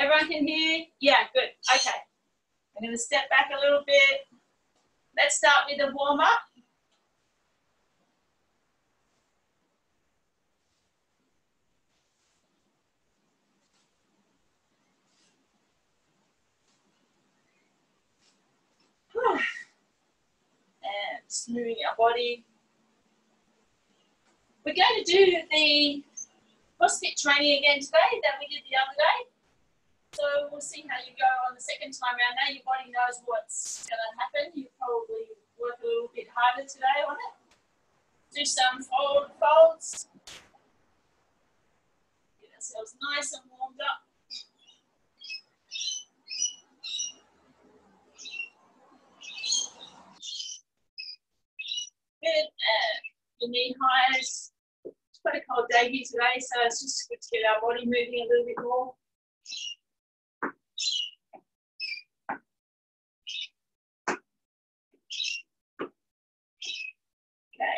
Everyone can hear? Yeah, good. Okay. I'm going to step back a little bit. Let's start with the warm up. And moving our body. We're going to do the CrossFit training again today that we did the other day. So we'll see how you go on the second time around. Now your body knows what's going to happen. You probably work a little bit harder today on it. Do some fold folds. Get ourselves nice and warmed up. Good. Uh, your knee highs. It's quite a cold day here today, so it's just good to get our body moving a little bit more.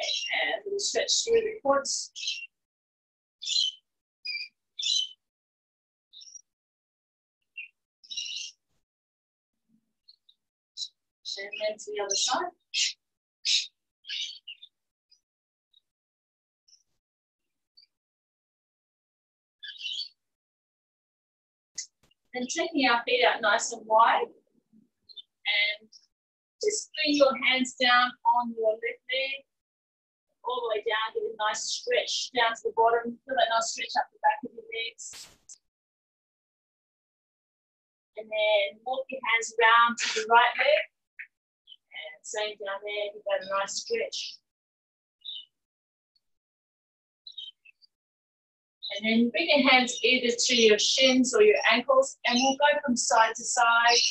And we'll stretch through the quads. And then to the other side. And taking our feet out nice and wide. And just bring your hands down on your left leg all the way down, get a nice stretch down to the bottom. Feel that nice stretch up the back of your legs. And then walk your hands around to the right leg. And same down there, give that a nice stretch. And then bring your hands either to your shins or your ankles, and we'll go from side to side,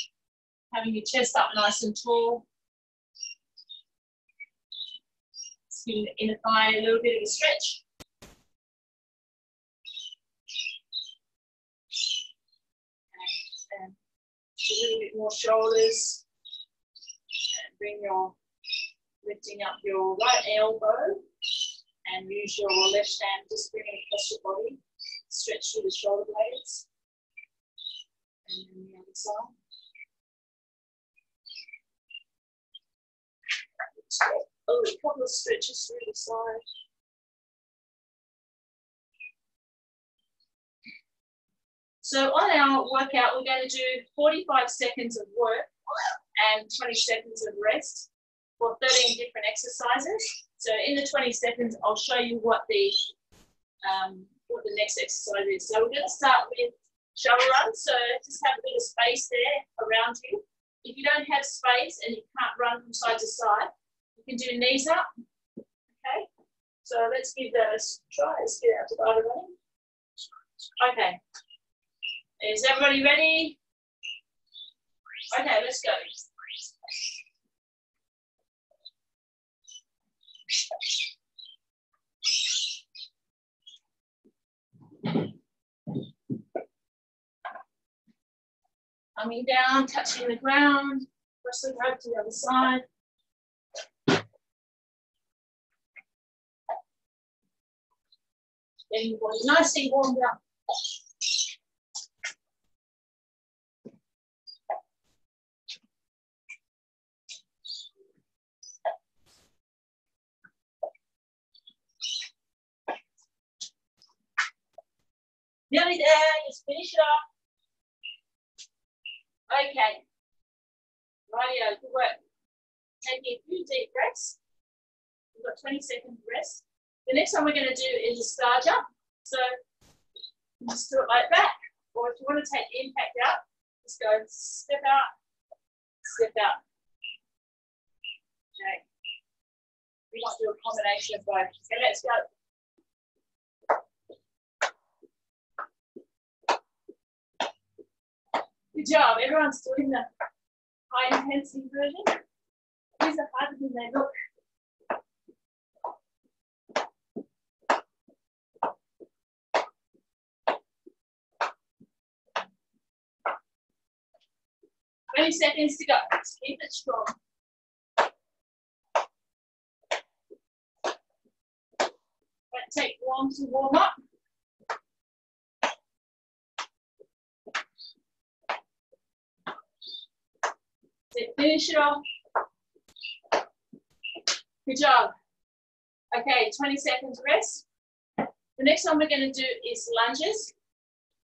having your chest up nice and tall. In, in the thigh, a little bit of a stretch. And a little bit more shoulders. And bring your, lifting up your right elbow and use your left hand, just bring it across your body. Stretch through the shoulder blades. And then the other side. Oh, couple of stretches through the side. So on our workout, we're going to do 45 seconds of work and 20 seconds of rest for 13 different exercises. So in the 20 seconds, I'll show you what the um, what the next exercise is. So we're going to start with shuttle run. So just have a bit of space there around you. If you don't have space and you can't run from side to side, you can do knees up. Okay, so let's give that a try. Let's get out to the other running. Okay, is everybody ready? Okay, let's go. Coming down, touching the ground, press the rope to the other side. Getting body nice and warmed up. Nearly there, just finish it off. Okay. Rightio, good work. Taking a few deep breaths. We've got 20 seconds rest. The next one we're going to do is a star jump. So just do it like that. Or if you want to take impact out, just go step out, step out. Okay. We might do a combination of both. Okay, let's go. Good job. Everyone's doing the high intensity version. These are harder than they look. 20 seconds to go. Keep it strong. Take one to warm up. So finish it off. Good job. Okay, 20 seconds rest. The next one we're going to do is lunges.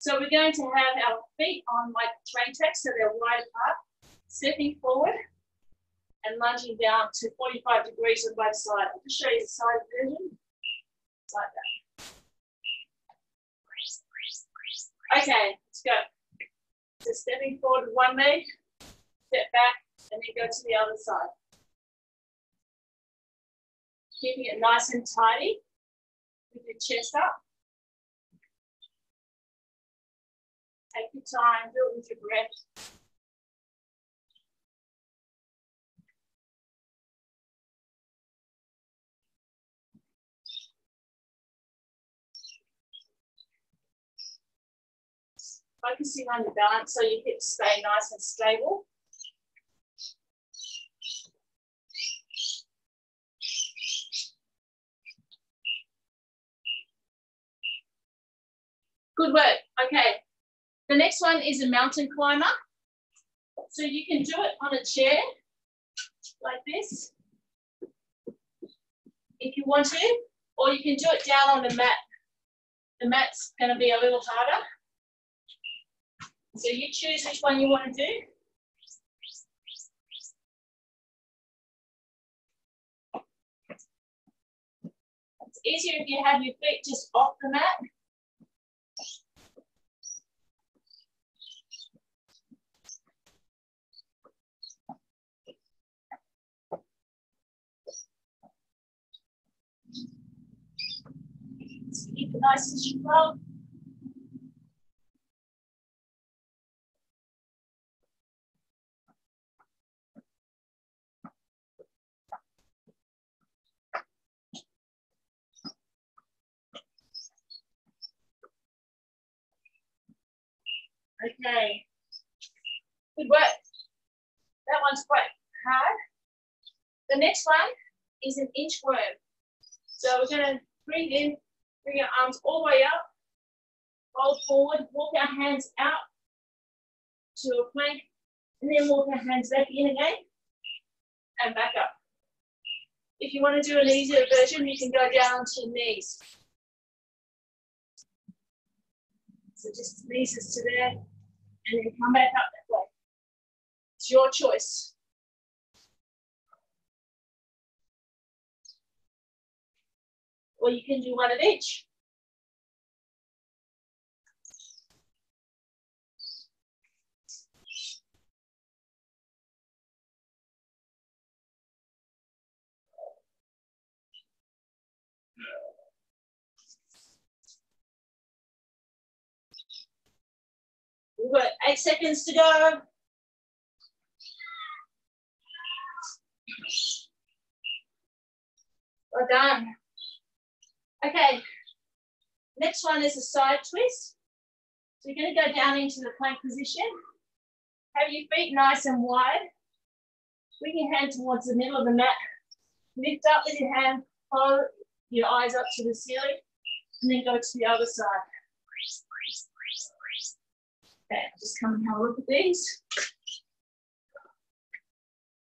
So we're going to have our feet on like train tracks so they're wide apart, stepping forward and lunging down to 45 degrees on both sides. I'll just show you the side version. It's like that. Okay, let's go. So stepping forward with one leg, step back, and then go to the other side. Keeping it nice and tidy with your chest up. Take your time, do it with your breath. Focusing on your balance so your hips stay nice and stable. Good work. Okay. The next one is a mountain climber. So you can do it on a chair like this if you want to, or you can do it down on the mat. The mat's going to be a little harder. So you choose which one you want to do. It's easier if you have your feet just off the mat. keep it nice and strong. Okay. Good work. That one's quite hard. The next one is an inchworm. So we're going to breathe in, bring our arms all the way up, fold forward, walk our hands out to a plank, and then walk our hands back in again and back up. If you want to do an easier version, you can go down to knees. So just knees is to there, and then come back up that way. It's your choice. Or you can do one of each. We've got eight seconds to go. Well done. Okay, next one is a side twist. So you're going to go down into the plank position. Have your feet nice and wide. Bring your hand towards the middle of the mat. Lift up with your hand, follow your eyes up to the ceiling, and then go to the other side. Okay, just come and have a look at these.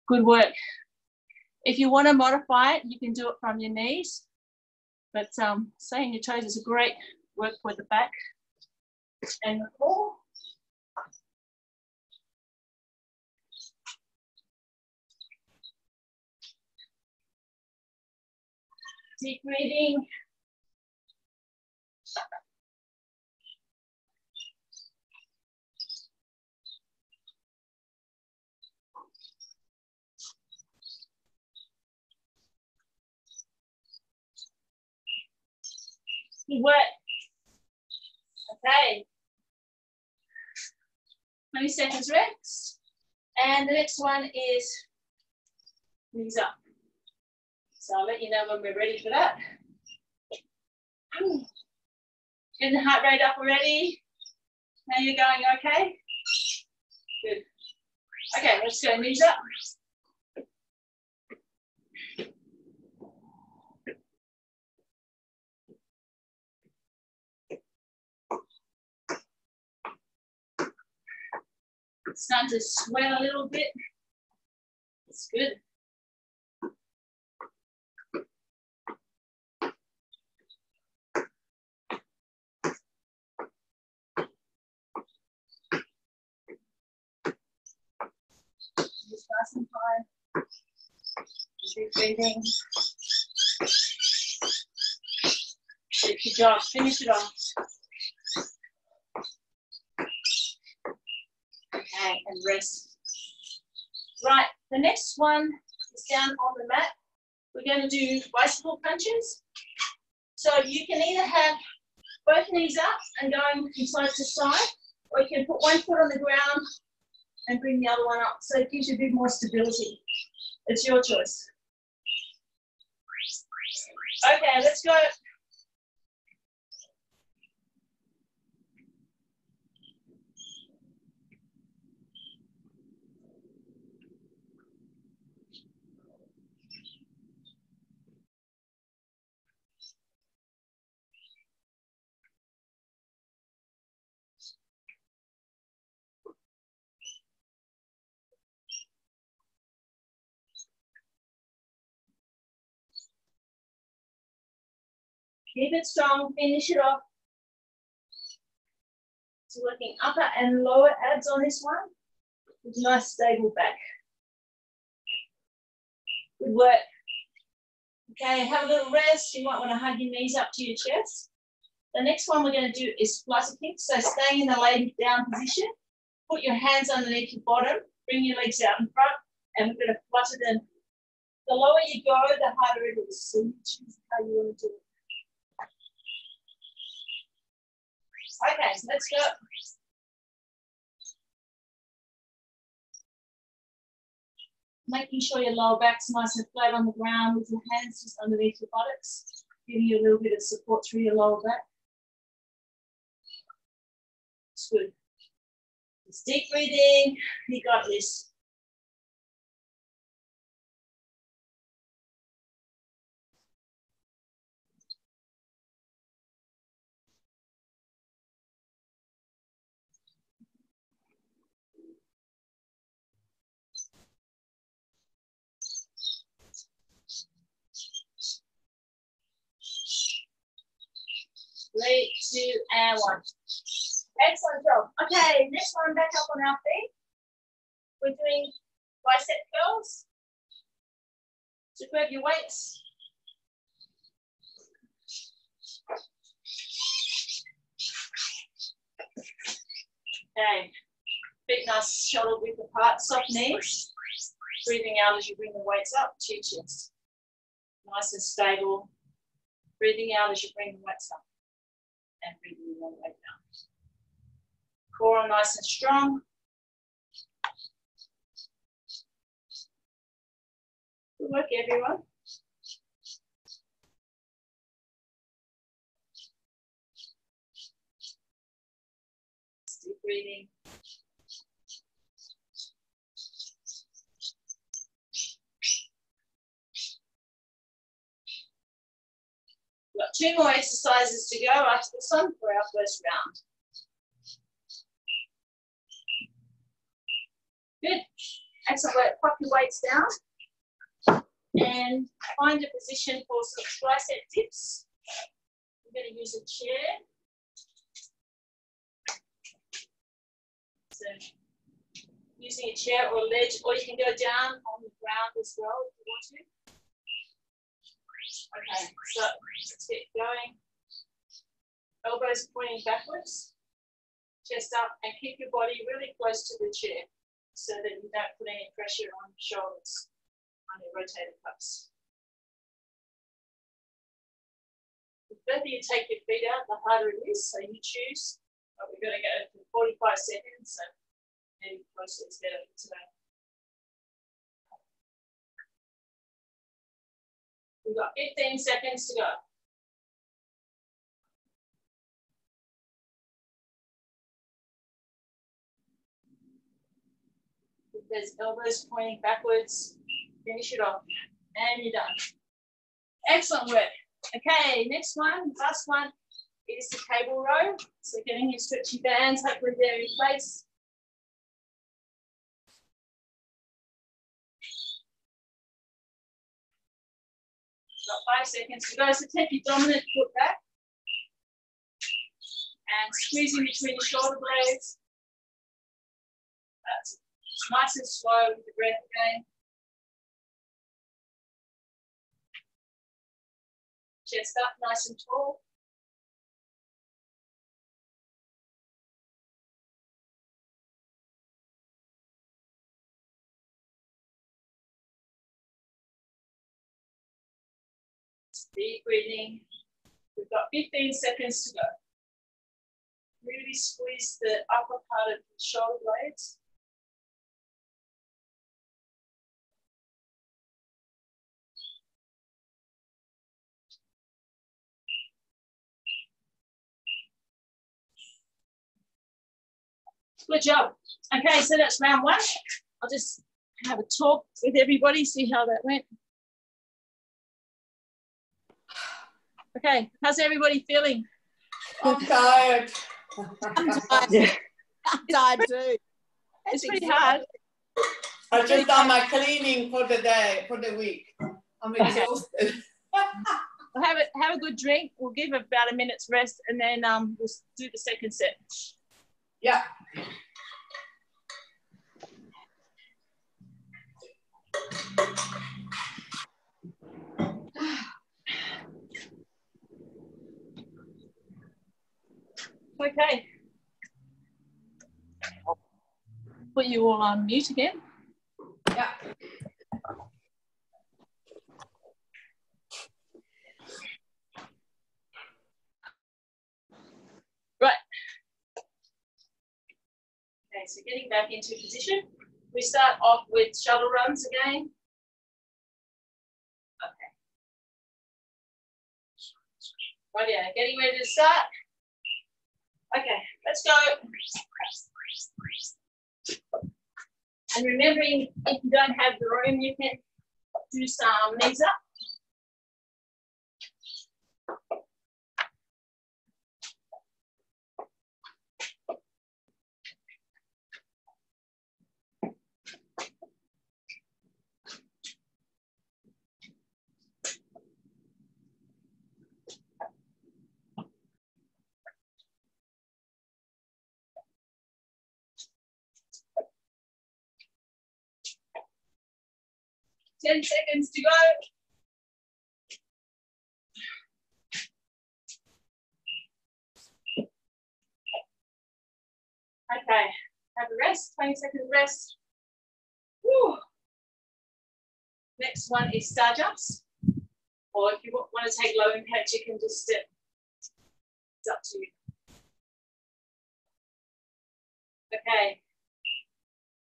Good work. If you want to modify it, you can do it from your knees. But um, staying your toes is a great work for the back and the core. Deep breathing. Work. Okay. 20 seconds rest. And the next one is knees up. So I'll let you know when we're ready for that. Getting the heart rate up already. Now you're going okay? Good. Okay, let's go knees up. Starting to sweat a little bit. It's good. Just and high. Keep breathing. Good job. Finish it off. Right, the next one is down on the mat. We're going to do bicycle crunches. So you can either have both knees up and going from side to side, or you can put one foot on the ground and bring the other one up. So it gives you a bit more stability. It's your choice. Okay, let's go. Keep it strong, finish it off. So working upper and lower abs on this one with nice stable back. Good work. Okay, have a little rest. You might want to hug your knees up to your chest. The next one we're going to do is flutter kick. So staying in the lay down position, put your hands underneath your bottom, bring your legs out in front, and we're going to flutter them. The lower you go, the harder it is. So you choose how you want to do it. Okay, so let's go. Making sure your lower back's nice and flat on the ground with your hands just underneath your buttocks, giving you a little bit of support through your lower back. It's good. Just deep breathing. You got this. Three, two, and one. Excellent job. Okay, next one back up on our feet. We're doing bicep curls. So grab your weights. Okay, feet nice shoulder width apart, soft knees. Breathing out as you bring the weights up to chest. Nice and stable. Breathing out as you bring the weights up and breathing the way down. Core nice and strong. Good work, everyone. Deep breathing. We've got two more exercises to go after this one for our first round. Good. Excellent work. Pop your weights down and find a position for some tricep dips. I'm going to use a chair. So using a chair or a ledge, or you can go down on the ground as well if you want to. Okay, so let's get going. Elbows pointing backwards, chest up, and keep your body really close to the chair so that you don't put any pressure on your shoulders, on your rotator cuffs. The further you take your feet out, the harder it is, so you choose. But we're going to go for 45 seconds, so maybe closer is better today. We've got 15 seconds to go. There's elbows pointing backwards. Finish it off. And you're done. Excellent work. Okay, next one, last one is the cable row. So getting your stretchy bands, hopefully they're in place. Got five seconds to go. So take your dominant foot back and squeezing between the shoulder blades. That's nice and slow with the breath again. Chest up nice and tall. Deep breathing. We've got 15 seconds to go. Really squeeze the upper part of the shoulder blades. Good job. Okay, so that's round one. I'll just have a talk with everybody, see how that went. Okay, how's everybody feeling? I'm tired. I'm tired. Yeah. I'm tired too. It's pretty hard. I just done my cleaning for the day, for the week. I'm exhausted. We'll have a have a good drink. We'll give about a minute's rest, and then um we'll do the second set. Yeah. Okay. Put you all on mute again. Yeah. Right. Okay, so getting back into position. We start off with shuttle runs again. Okay. Right, yeah, getting ready to start. Okay, let's go. And remembering, if you don't have the room, you can do some knees up. 10 seconds to go. Okay, have a rest, 20 seconds rest. Woo. Next one is star jumps. Or if you want to take low impact, you can just step. It's up to you. Okay,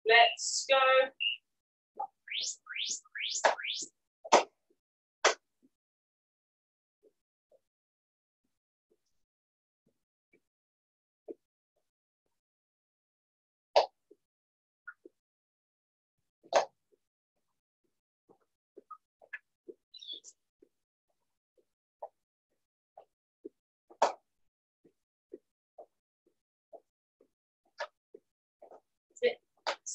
let's go.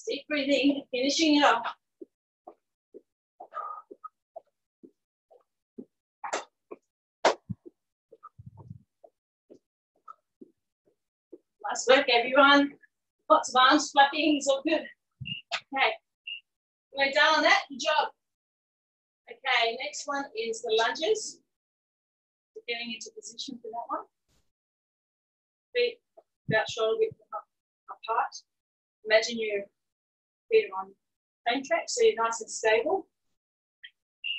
Deep breathing, finishing it off. Nice work, everyone. Lots of arms flapping, it's all good. Okay, we're done on that, good job. Okay, next one is the lunges. Getting into position for that one. Feet about shoulder width apart. Imagine your feet are on plane track, so you're nice and stable.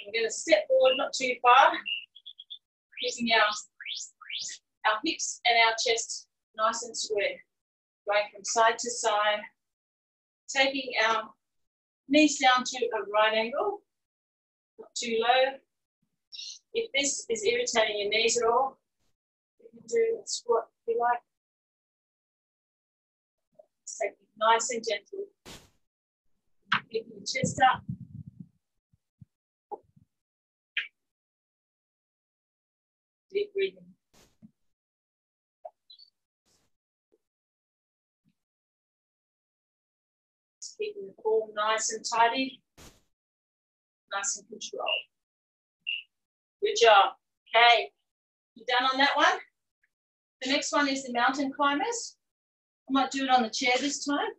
We're going to step forward not too far, using our, our hips and our chest nice and square. Going from side to side, taking our knees down to a right angle, not too low. If this is irritating your knees at all, you can do a squat if you like. Just take it nice and gentle. Keep your chest up. Deep breathing. Keeping the form nice and tidy, nice and controlled. Good job. Okay, you done on that one? The next one is the mountain climbers. I might do it on the chair this time.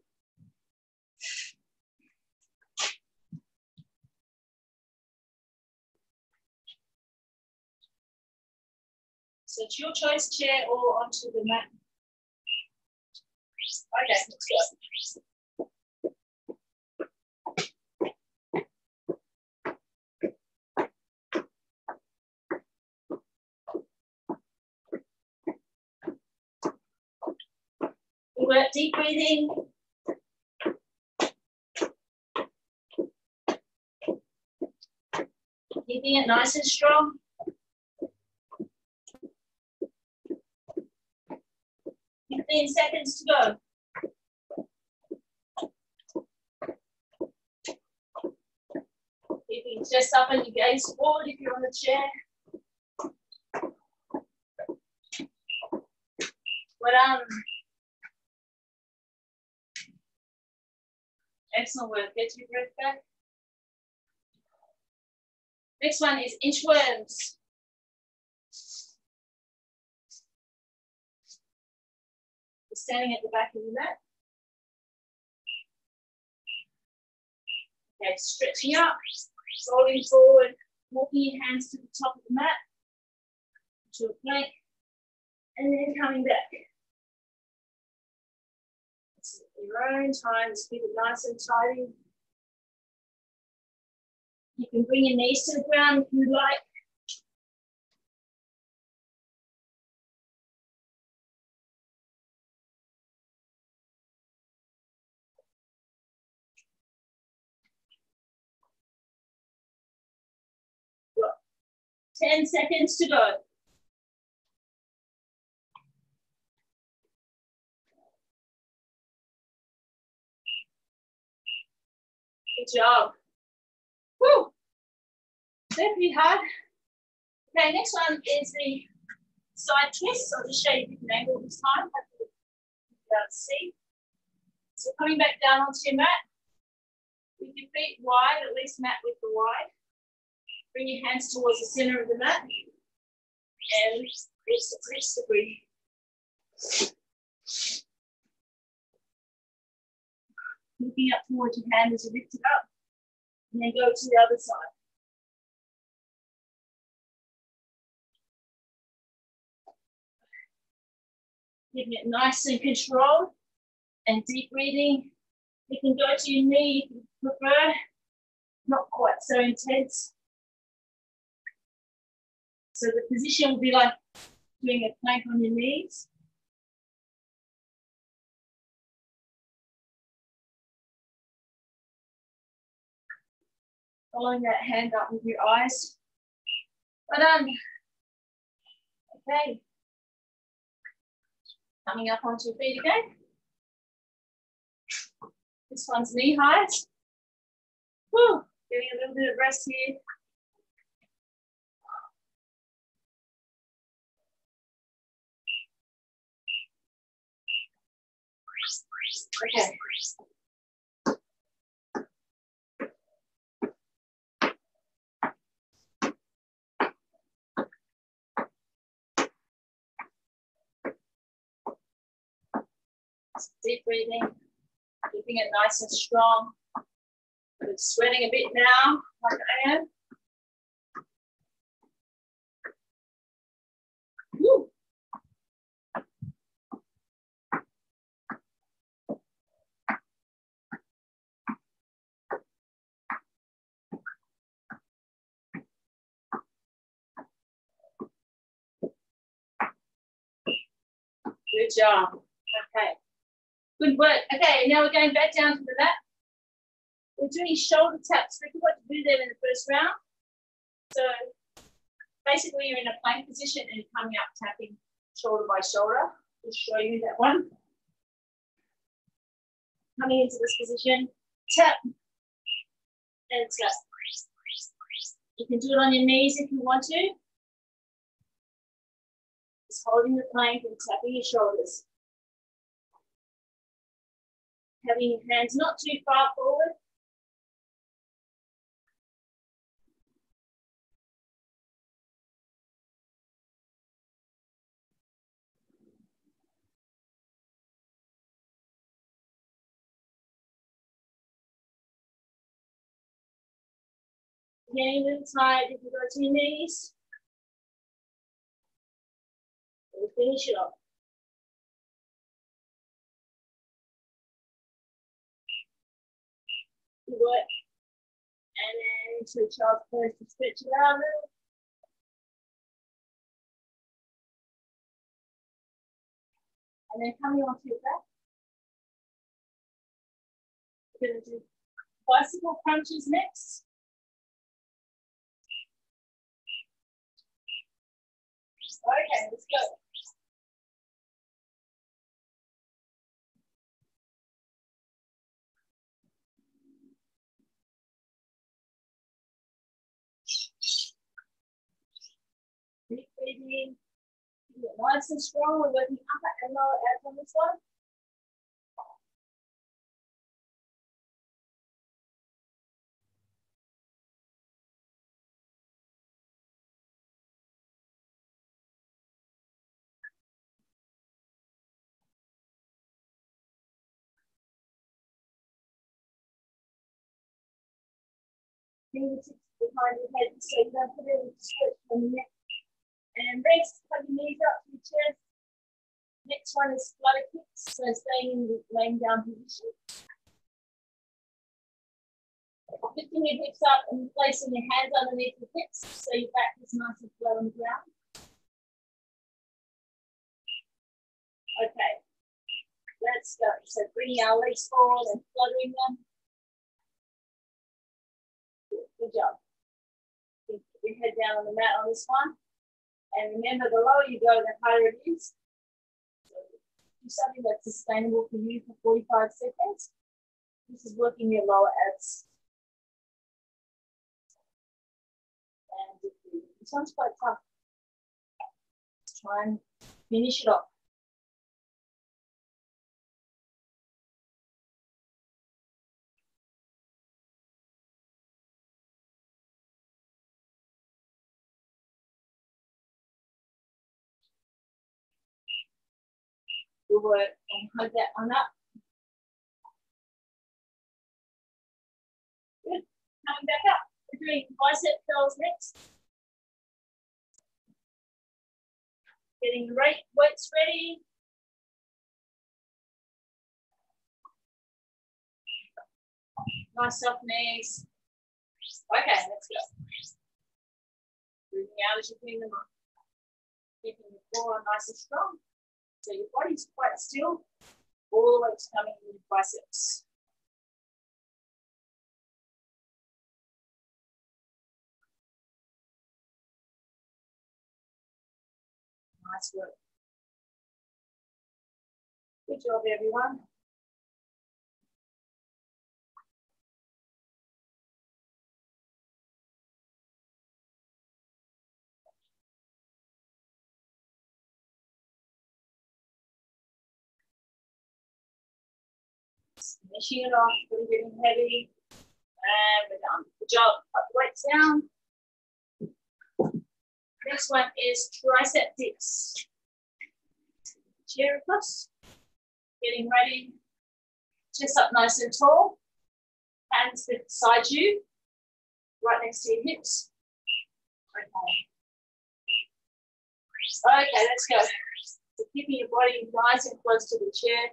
So it's your choice, chair or onto the mat. Okay, work deep breathing. Keeping it nice and strong. Fifteen seconds to go. Keeping chest up and your gaze forward if you're on the chair. Well done. Um, Excellent work. Get your breath back. Next one is inchworms. You're standing at the back of the mat. Okay, stretching up, rolling forward, walking your hands to the top of the mat, to a plank, and then coming back. Your own time, just keep it nice and tidy. You can bring your knees to the ground if you like. Got 10 seconds to go. Good job. Woo! Definitely hard. Okay, next one is the side twist. I'll just show you a different angle this time. Hopefully you can see. So coming back down onto your mat, with your feet wide, at least mat width wide. Bring your hands towards the center of the mat and reach the, the breathe. Looking up towards your hand as you lift it up, and then go to the other side. Keeping it nice and controlled and deep breathing. You can go to your knee if you prefer, not quite so intense. So the position will be like doing a plank on your knees. Following that hand up with your eyes. Well done. Um, okay. Coming up onto your feet again. This one's knee height. Whew, getting a little bit of rest here. Okay. Deep breathing, keeping it nice and strong. I'm sweating a bit now, like I am. Good job. Okay. Good work. Okay, now we're going back down to the mat. We're doing shoulder taps. We forgot to do them in the first round. So basically you're in a plank position and coming up tapping shoulder by shoulder. Just show you that one. Coming into this position, tap and tap. You can do it on your knees if you want to. Just holding the plank and tapping your shoulders having your hands not too far forward. Getting a little tired if you go to your knees. We'll finish it off. Good work. And then switch off first to out. And then coming onto your back. We're going to do bicycle crunches next. Okay, let's go. Deep. Nice and strong. We're working upper and lower abs on this one. fingertips behind your head you don't put it in stretch from the neck. And rest, plug your knees up to your chest. Next one is flutter kicks, so staying in the laying down position. Lifting your hips up and placing your hands underneath your hips so your back is nice and flat on the ground. Okay, let's go. So bringing our legs forward and fluttering them. Good job. Your head down on the mat on this one. And remember, the lower you go, the higher it is. So do something that's sustainable for you for 45 seconds. This is working your lower abs. And this one's quite tough. Let's try and finish it off. Work. And hug that one up. Good. Coming back up. We're doing bicep curls next. Getting the right weights ready. Nice soft knees. Okay, let's go. Breathing out as you bring them up. Keeping the core nice and strong. So your body's quite still, all the way to coming in your biceps. Nice work. Good job, everyone. It off, really getting heavy. And we're done. Good job. Put the weights down. Next one is tricep dips. Chair across. Getting ready. Chest up nice and tall. Hands beside you. Right next to your hips. Okay. Okay, let's go. So keeping your body nice and close to the chair.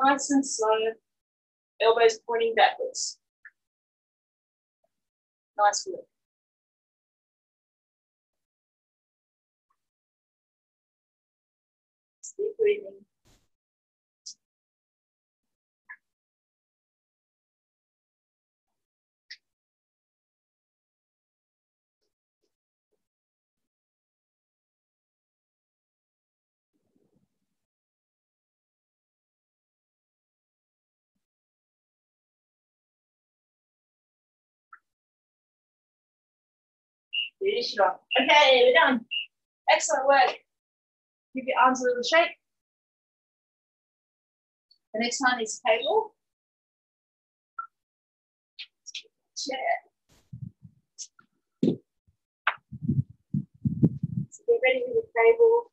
Nice and slow elbows pointing backwards. Nice work. Deep breathing. Okay, we're done. Excellent work. Give your arms a little shake. The next one is cable. Chair. So get ready with the cable.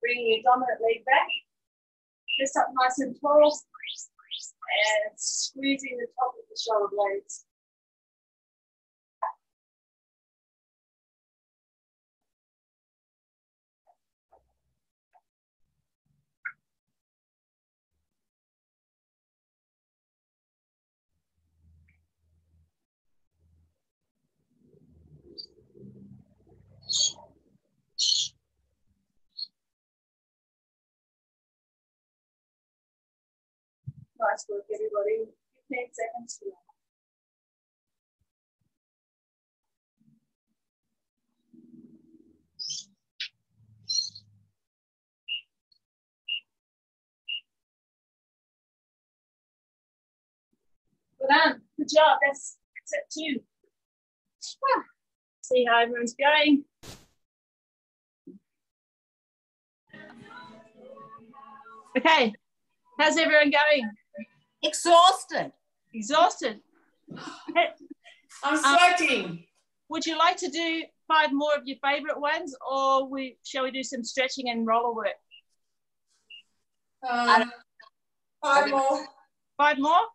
Bring your dominant leg back. Chest up nice and tall. And squeezing the top of the shoulder blades. Nice work, everybody. 15 seconds. Well done. Good job. That's set two. See how everyone's going. Okay, how's everyone going? Exhausted. Exhausted. I'm sweating. Would you like to do five more of your favorite ones, or we shall we do some stretching and roller work? Um, five more Five more?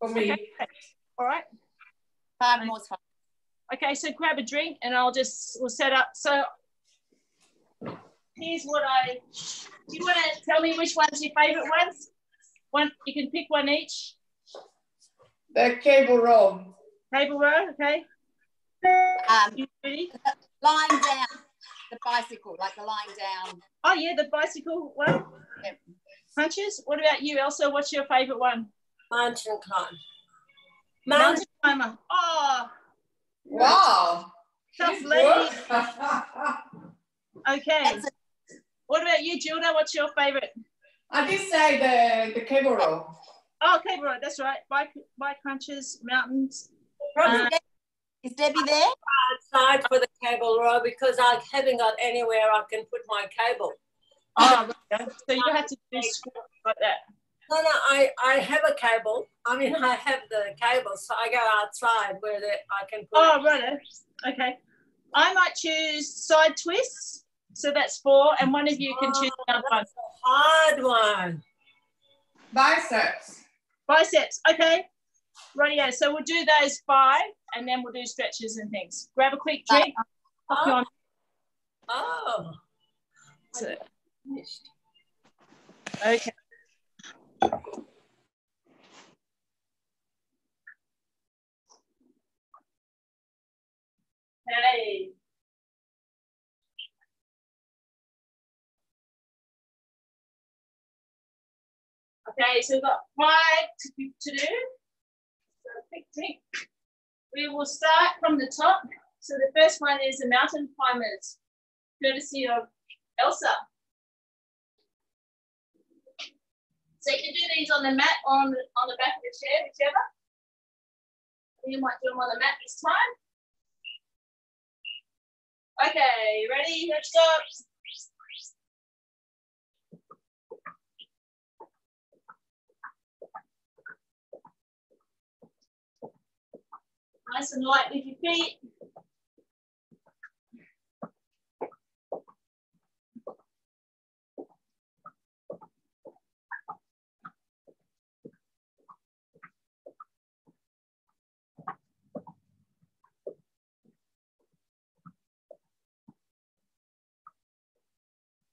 for me. Okay. All right. Five more. Okay, so grab a drink and I'll just we'll set up. So here's what I do you want to tell me which one's your favorite ones? One you can pick one each. The cable row. Cable row, okay. Um, You ready? lying down, the bicycle, like the lying down. Oh yeah, the bicycle one. Yep. Punches. What about you, Elsa? What's your favorite one? Mountain climb. Mountain climber. Oh, Wow. tough lady. Okay. That's What about you, Gilda? What's your favorite? I did say the, the cable row. Oh, okay, right. That's right. Bike, bike crunches, mountains. Probably Uh, Is Debbie there? outside for the cable row because I haven't got anywhere I can put my cable. Oh, right. so you have to do squats like that. No, no, I, I have a cable. I mean, I have the cable, so I go outside where the, I can put. Oh, right. Okay. I might choose side twists. So that's four, and one of you can choose another one. Hard one. Biceps. Biceps. Okay. Right, yeah. So we'll do those five, and then we'll do stretches and things. Grab a quick drink. Hop you on. Oh, So- Okay. Hey. Okay, so we've got five to, to do. So. We will start from the top. So the first one is the mountain climbers, courtesy of Elsa. So you can do these on the mat on the, on the back of the chair, whichever. You might do them on the mat this time. Okay, ready? Let's go. Nice and light with your feet.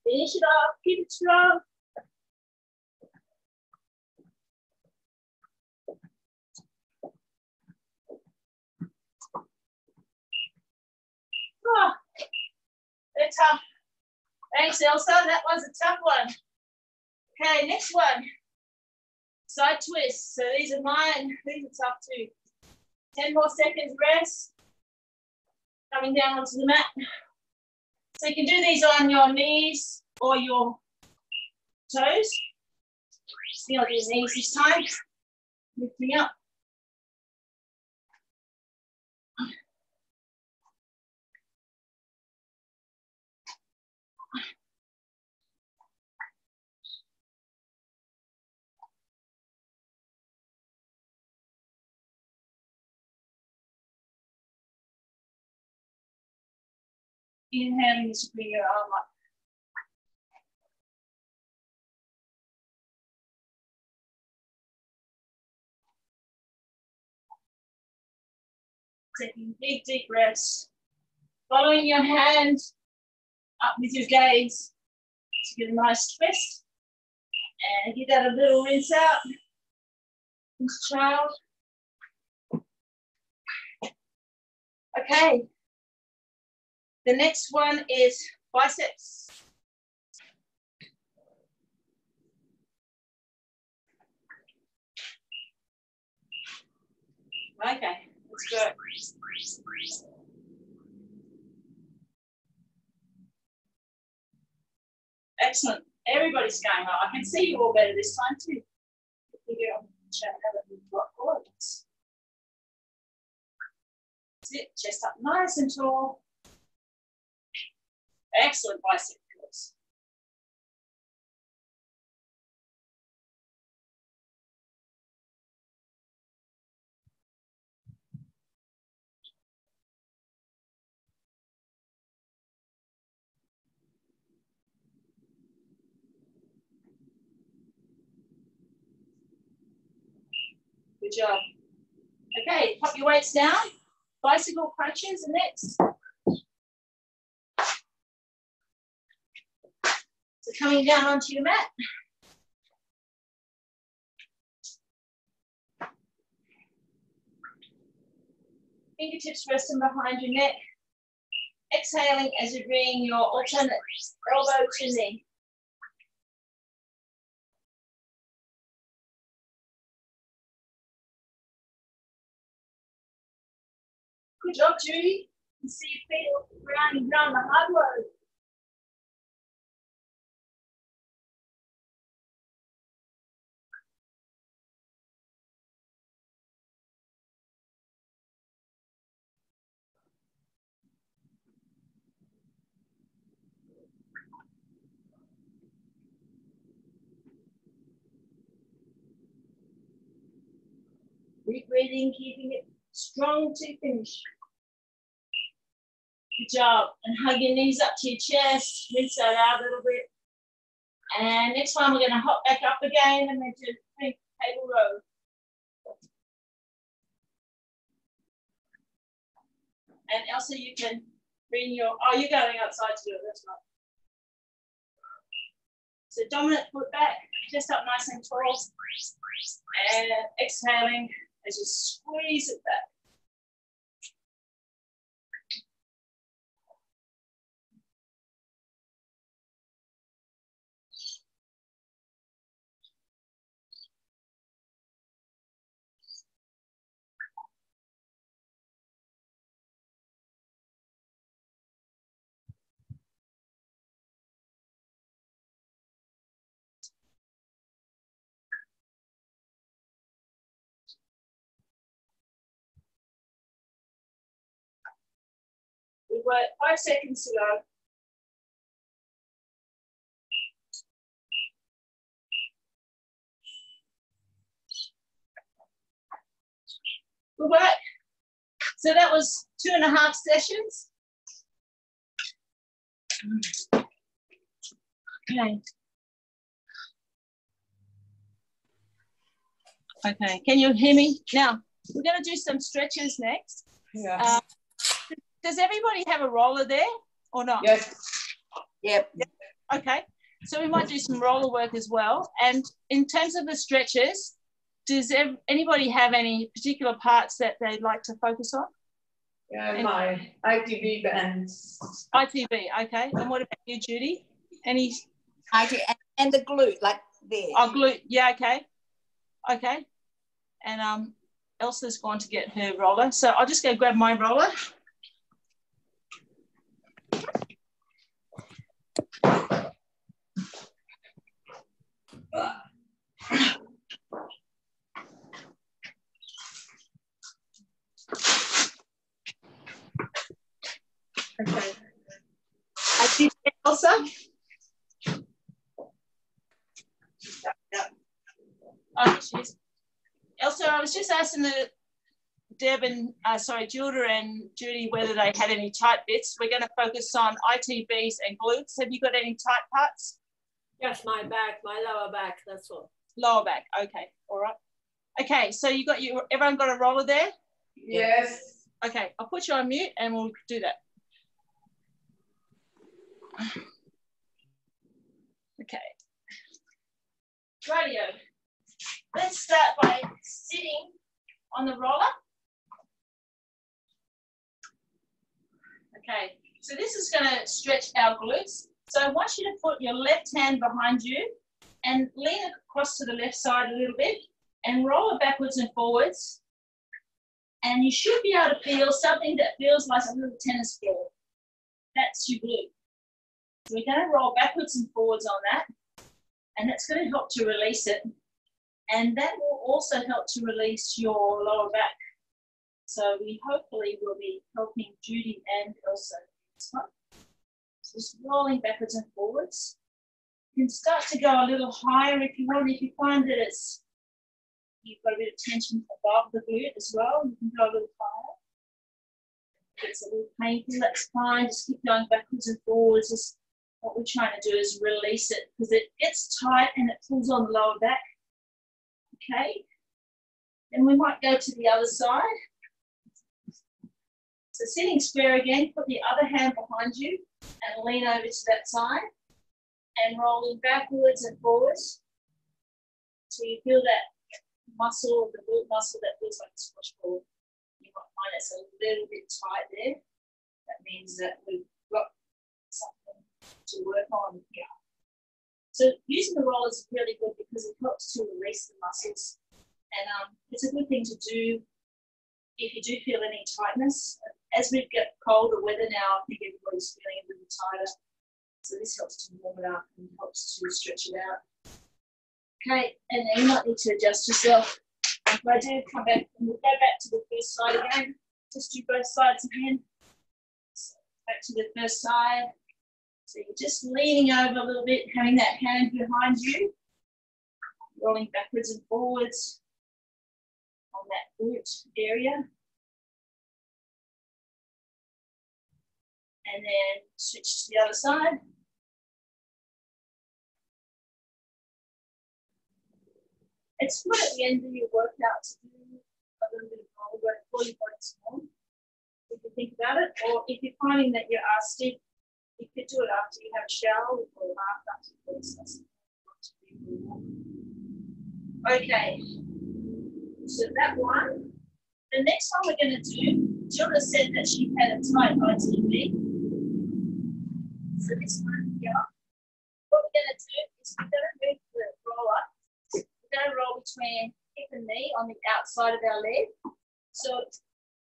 Finish it off, keep it strong. Oh, they're tough. Thanks, Elsa. That was a tough one. Okay, next one. Side twist. So these are mine. These are tough too. 10 more seconds rest. Coming down onto the mat. So you can do these on your knees or your toes. See, I'll knees this time. Lift me up. Inhaling, just bring your arm up. Taking big, deep breaths. Following your hand up with your gaze to get a nice twist. And give that a little rinse out. Child. Okay. The next one is biceps. Okay, let's go. Excellent. Everybody's going well. I can see you all better this time too. We get on the chat how we've got all. Sit, chest up nice and tall. Excellent bicep curls. Good job. Okay, pop your weights down. Bicycle crunches next. So coming down onto your mat. Fingertips resting behind your neck. Exhaling as you bring your alternate elbow to knee. Good job, Judy. You see your feet ground and ground the hard road. Deep breathing, keeping it strong to finish. Good job. And hug your knees up to your chest. Rinse that out a little bit. And next one, we're going to hop back up again and then do cable row. And Elsa, you can bring your, oh, you're going outside to do it, that's right. So dominant foot back, chest up nice and tall. And exhaling as you squeeze it back. We've five seconds to go. Good work. So that was two and a half sessions. Okay. Okay, can you hear me? Now, we're going to do some stretches next. Yeah. Um, does everybody have a roller there or not? yes. Yep. Okay, so we might do some roller work as well. And in terms of the stretches, does anybody have any particular parts that they'd like to focus on? Yeah, my ITB bands. ITB, okay. And what about you, Judy? Any? I and, and the glute, like there. Oh, glute. Yeah, okay. Okay. And um, Elsa's gone to get her roller. So I'll just go grab my roller. Okay. I see Elsa. Oh, she's Elsa. I was just asking the Deb and uh, sorry, Gilda and Judy whether they had any tight bits. We're going to focus on ITBs and glutes. Have you got any tight parts? Just my back, my lower back, that's all. Lower back. Okay. All right. Okay. So you got you. Everyone got a roller there. Yes. Okay. I'll put you on mute and we'll do that. Okay. Radio. Let's start by sitting on the roller. Okay, so this is going to stretch our glutes. So I want you to put your left hand behind you and lean across to the left side a little bit and roll it backwards and forwards And you should be able to feel something that feels like a little tennis ball. That's your glute. So we're going to roll backwards and forwards on that. And that's going to help to release it. And that will also help to release your lower back. So we hopefully will be helping Judy and Elsa. So just rolling backwards and forwards. You can start to go a little higher if you want. If you find that it's you've got a bit of tension above the glute as well, you can go a little higher. If it's a little painful, that's fine. Just keep going backwards and forwards. Just what we're trying to do is release it because it gets tight and it pulls on the lower back. Okay. Then we might go to the other side. So sitting square again, put the other hand behind you and lean over to that side and rolling backwards and forwards. So you feel that muscle, the glute muscle that feels like a squash ball. You might find it's a little bit tight there. That means that we've got something to work on here. So using the roller is really good because it helps to release the muscles. And um, it's a good thing to do if you do feel any tightness. As we get colder weather now, I think everybody's feeling a little tighter. So this helps to warm it up and helps to stretch it out. Okay, and then you might need to adjust yourself. If I do come back, and we'll go back to the first side again. Just do both sides again. So back to the first side. So you're just leaning over a little bit, having that hand behind you, rolling backwards and forwards on that glute area. And then switch to the other side. It's good at the end of your workout to do a little bit of roll work before your body's warm, if you think about it. Or if you're finding that you are stiff, you could do it after you have a shower or after you process. Okay, so that one. The next one we're going to do, Gilda said that she had a tight ITB. So this one here, what we're going to do is we're going to move the roller We're going to roll between hip and knee on the outside of our leg. So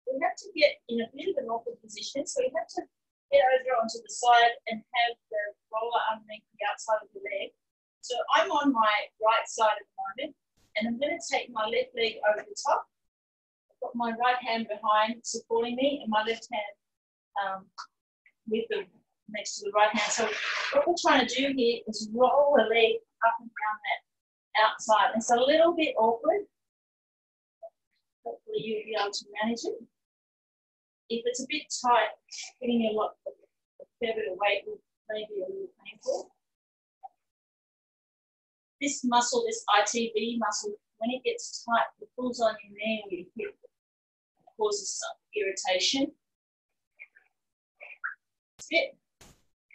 we have to get in a bit of an awkward position. So we have to get over onto the side and have the roller underneath the outside of the leg. So I'm on my right side at the moment, and I'm going to take my left leg over the top. I've got my right hand behind supporting me, and my left hand um, with the next to the right hand. So what we're trying to do here is roll the leg up and down that outside. It's a little bit awkward. Hopefully you'll be able to manage it. If it's a bit tight, getting a lot of a fair bit of weight will maybe a little painful. This muscle, this ITB muscle, when it gets tight, it pulls on your knee or your hip, it causes some irritation. That's it.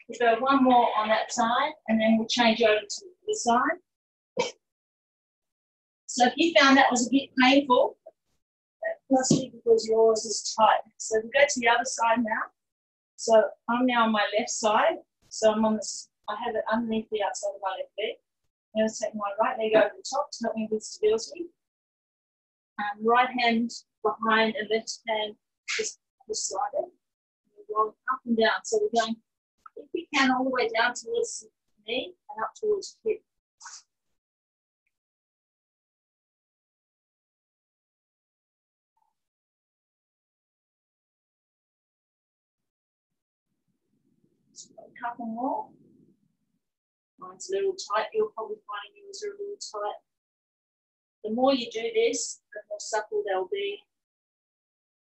We'll go one more on that side, and then we'll change over to the side. So if you found that was a bit painful, be because yours is tight. So we go to the other side now. So I'm now on my left side. So I'm on this, I have it underneath the outside of my left leg. To take my right leg over the top to help me with stability. Um, right hand behind and left hand just beside it. Up and down. So we're going, if we can, all the way down towards the knee and up towards the hip. couple more. Mine's a little tight. You're probably finding yours are a little tight. The more you do this, the more supple they'll be.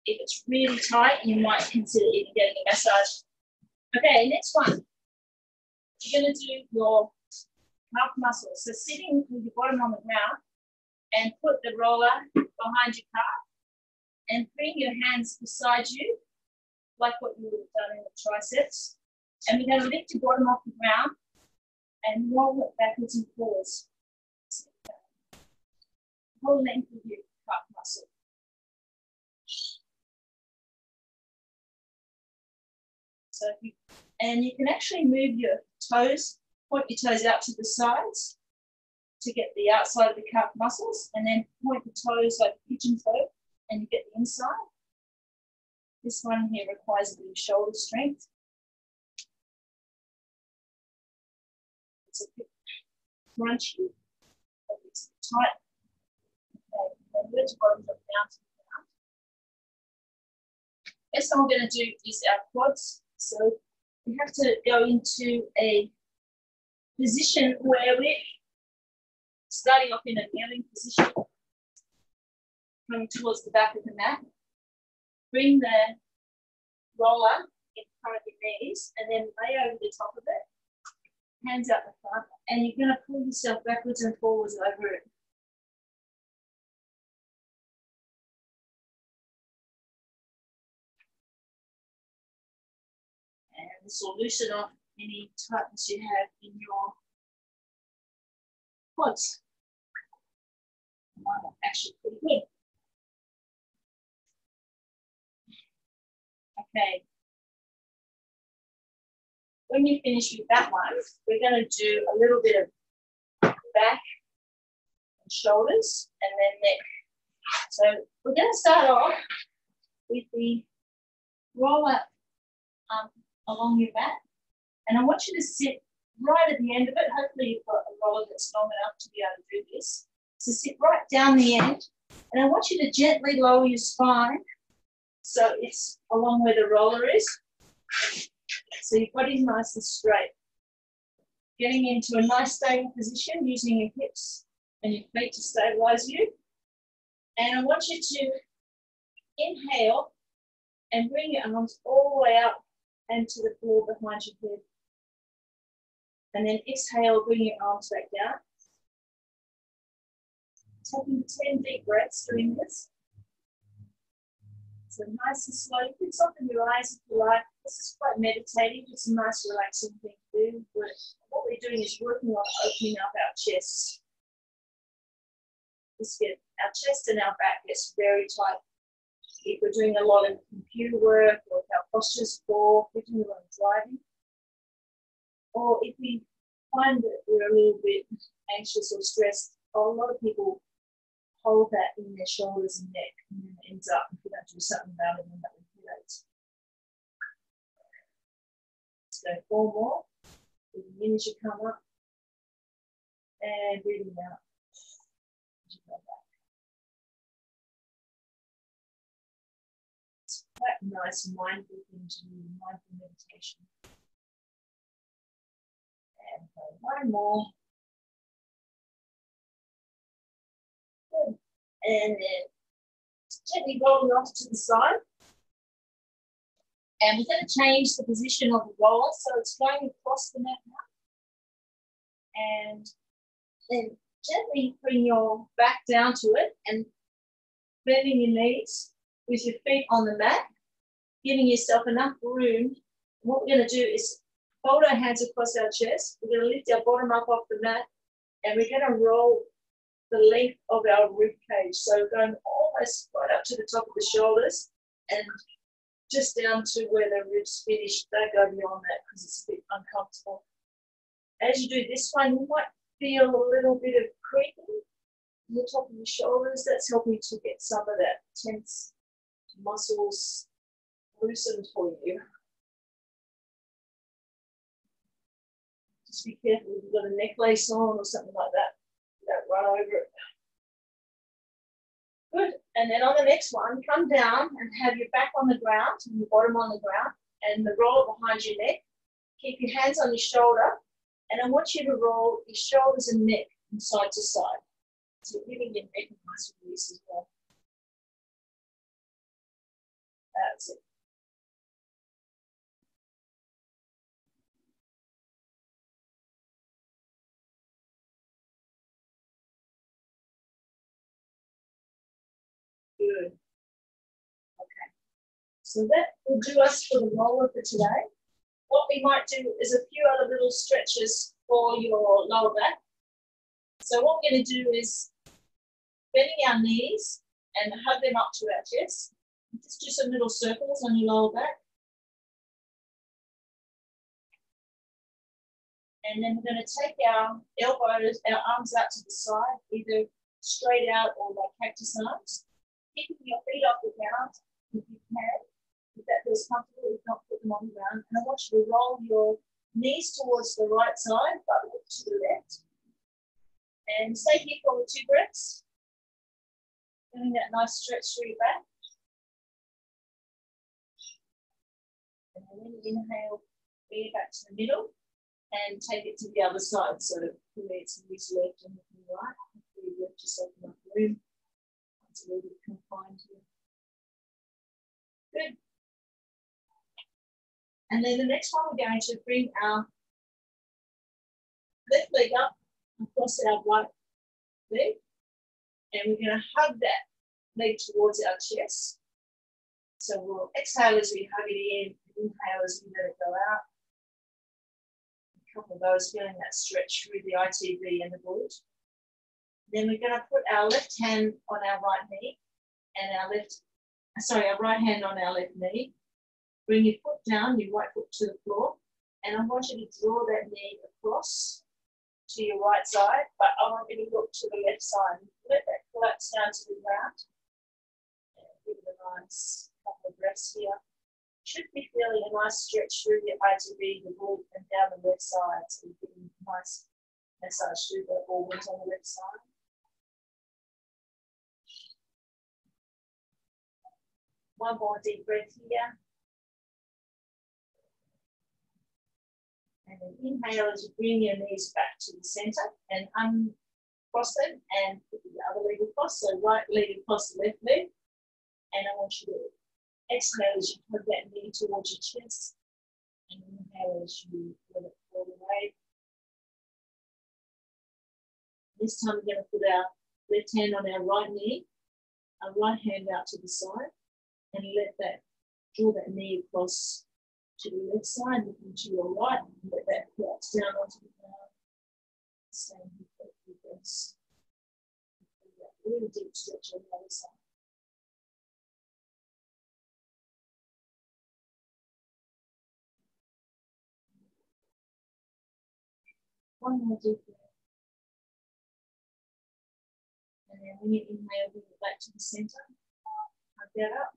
If it's really tight, you might consider even getting a massage. Okay, next one. You're going to do your calf muscles. So sitting with your bottom on the ground and put the roller behind your calf and bring your hands beside you, like what you would have done in the triceps. And we're going to lift your bottom off the ground and roll it backwards and forwards. Whole length of your calf muscle. So you, and you can actually move your toes, point your toes out to the sides to get the outside of the calf muscles, and then point the toes like a pigeon toe, and you get the inside. This one here requires a bit of shoulder strength. It's a bit crunchy, it's tight. Okay, and bottom down to down. Next one we're going to do is our quads. So we have to go into a position where we're starting off in a kneeling position, coming towards the back of the mat. Bring the roller in front of your knees and then lay over the top of it, hands out the front, and you're going to pull yourself backwards and forwards over it. And this will loosen off any tightness you have in your quads. Actually, pretty good. Okay. When you finish with that one, we're going to do a little bit of back and shoulders and then neck. So we're going to start off with the roller um, along your back. And I want you to sit right at the end of it. Hopefully you've got a roller that's long enough to be able to do this. So sit right down the end. And I want you to gently lower your spine so it's along where the roller is. So your body's nice and straight. Getting into a nice stable position using your hips and your feet to stabilize you. And I want you to inhale and bring your arms all the way up and to the floor behind your head. And then exhale, bring your arms back down. Taking 10 deep breaths doing this. So nice and slow. You can open your eyes if you like. This is quite meditative. It's a nice relaxing thing to do. But what we're doing is working on opening up our chest. Let's get our chest and our back gets very tight. If we're doing a lot of computer work or if our posture's poor, if we're doing a lot of driving, or if we find that we're a little bit anxious or stressed, a lot of people hold that in their shoulders and neck, and then it ends up, if you don't do something about it, then that will create. Go four more. In as you come up, and breathing out as you go back. It's quite nice mindful thing to do, mindful meditation. And one more. Good. and then gently rolling off to the side. And we're going to change the position of the roller so it's going across the mat now. And then gently bring your back down to it and bending your knees with your feet on the mat, giving yourself enough room. what we're going to do is fold our hands across our chest. We're going to lift our bottom up off the mat and we're going to roll the length of our rib cage. So going almost right up to the top of the shoulders and just down to where the ribs finish. Don't go beyond that because it's a bit uncomfortable. As you do this one, you might feel a little bit of creaking in the top of your shoulders. That's helping to get some of that tense muscles loosened for you. Just be careful if you've got a necklace on or something like that don't run over it. Good. And then on the next one, come down and have your back on the ground and your bottom on the ground and the roll behind your neck. Keep your hands on your shoulder. And I want you to roll your shoulders and neck from side to side. So giving your neck a nice release as well. That's it. Good. Okay. So that will do us for the roller for today. What we might do is a few other little stretches for your lower back. So what we're going to do is bending our knees and hug them up to our chest. Just do some little circles on your lower back. And then we're going to take our elbows, our arms out to the side, either straight out or like cactus arms keeping your feet off the ground if you can. if that feels comfortable, if not, put them on the ground. And I want you to roll your knees towards the right side, but look to the left. And stay here for two breaths. Getting that nice stretch through your back. And then inhale, it back to the middle and take it to the other side. So create some loose left and right. Hopefully you left yourself enough room. Bit confined here. Good. And then the next one, we're going to bring our left leg up across our right leg. And we're going to hug that leg towards our chest. So we'll exhale as we hug it in, inhale as we let it go out. A couple of those, feeling that stretch through the ITB and the glute. Then we're going to put our left hand on our right knee and our left, sorry, our right hand on our left knee. Bring your foot down, your right foot to the floor. And I want you to draw that knee across to your right side, but I want you to look to the left side. Let that collapse down to the ground. Give it a nice couple of breaths here. Should be feeling a nice stretch through the ITB, the glute, and down the left side. So you're getting a nice massage through the organs on the left side. One more deep breath here. And then inhale as you bring your knees back to the center and uncross them and put the other leg across. So right leg across the left leg. And I want you to exhale as you put that knee towards your chest. And inhale as you let it fall away. This time we're going to put our left hand on our right knee, our right hand out to the side, and let that, draw that knee across to the left side, looking to your right, and let that collapse down onto the ground. For a few breaths. Really deep stretch on the other side. One more deep breath. And then when you inhale, bring it back to the center. Hug that up.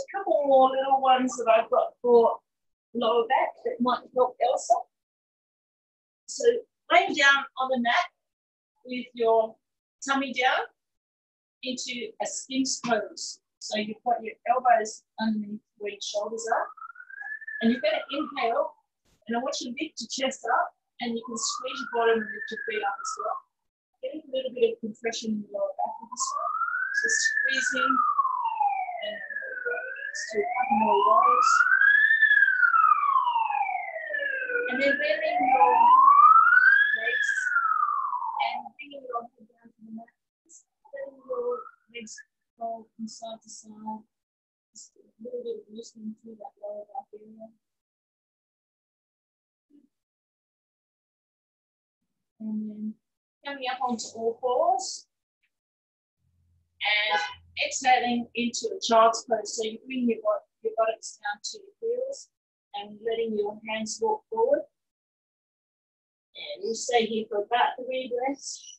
A couple more little ones that I've got for lower back that might help Elsa. So laying down on the mat with your tummy down into a sphinx pose. So you've got your elbows underneath where your shoulders are. And you're going to inhale, and I want you to lift your chest up, and you can squeeze your bottom and lift your feet up as well. Getting a little bit of compression in the lower back with this. So squeezing to couple more rolls. And then bending your legs and bringing your head down to the. Just letting your legs go from side to side. Just a little bit of loosening through that lower back area. And then coming up onto all fours. And exhaling into a child's pose. So you bring your, your buttocks down to your heels and letting your hands walk forward. And you stay here for about three breaths.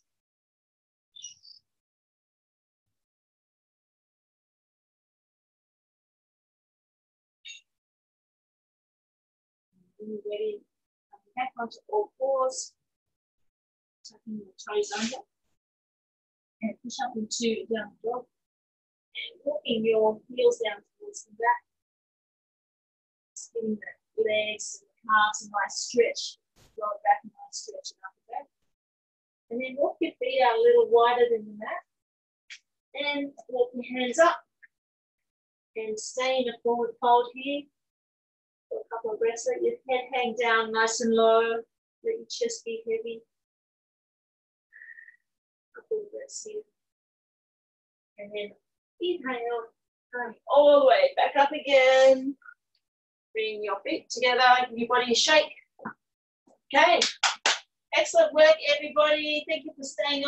Ready, come back onto all fours, tucking your toes under, and push up into down dog and walking your heels down towards the back. Spinning the legs and the calves, a nice stretch, lower back, a nice stretch and upper back. And then walk your feet out a little wider than the mat. And walk your hands up. And stay in a forward fold here for a couple of breaths. Let your head hang down nice and low. Let your chest be heavy. A couple of breaths here. And then Inhale, come all the way back up again. Bring your feet together, give your body a shake. Okay, excellent work, everybody. Thank you for staying